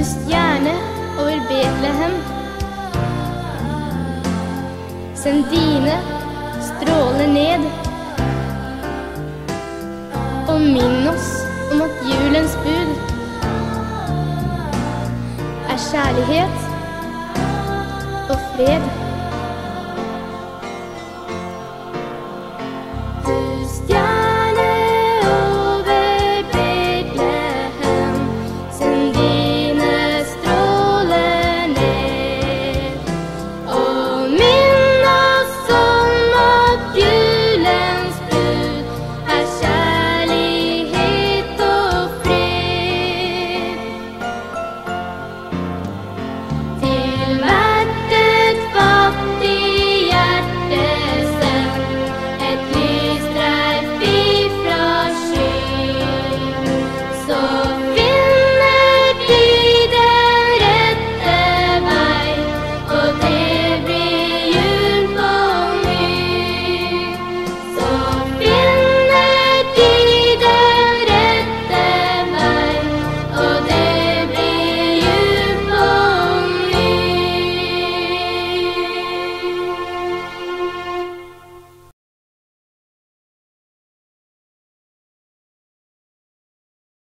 Pust gjerne over Betlehem. Send dine stråler ned. Og minn oss om at julens bud er kjærlighet og fred.